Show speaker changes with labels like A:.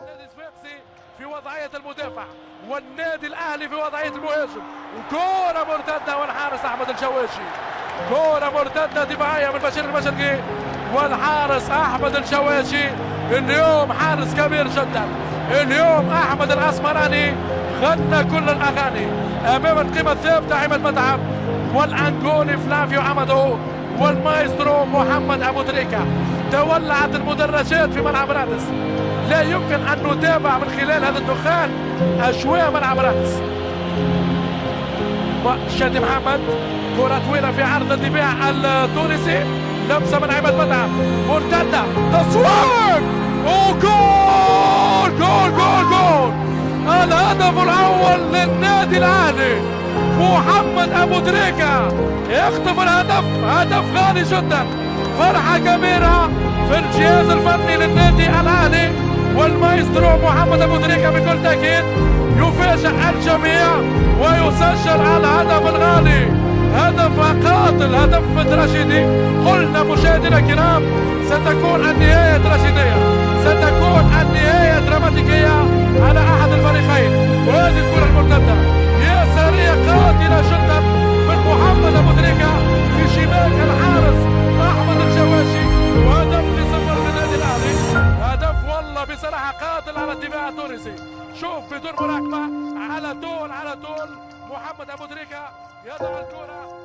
A: النادي الصفاقسي في وضعية المدافع والنادي الأهلي في وضعية المهاجم. وكرة مرتدة والحارس أحمد الشواشي. كرة مرتدة دفاعية من بشير المشرقي. والحارس أحمد الشواشي. اليوم حارس كبير جدا. اليوم أحمد الأسمراني غنى كل الأغاني. أمام القيمة الثابتة عماد متعب. والأنجولي فلافيو عمدو والمايسترو محمد أبو تريكة. تولعت المدرجات في ملعب رادس. لا يمكن أن نتابع من خلال هذا الدخان أجواء ملعب رادس شادي محمد كرة طويلة في عرض الدفاع التونسي. لمسة من عماد متعب. مرتدة. تصوير وجول! جول! جول! جول! الهدف الأول للنادي الأهلي محمد أبو تريكة. يخطف الهدف. هدف غالي جدا. فرحة كبيرة في الجهاز الفني للنادي الأهلي والمايسترو محمد أبو تريكة بكل تأكيد يفاجئ الجميع ويسجل الهدف الغالي. هدف قاتل هدف تراجيدي. قلنا مشاهدينا الكرام ستكون النهاية قاتل على الدفاع التونسي. شوف بدون مراقبة على طول على طول. محمد أبو تريكة يضع الكرة.